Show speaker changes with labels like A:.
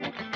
A: you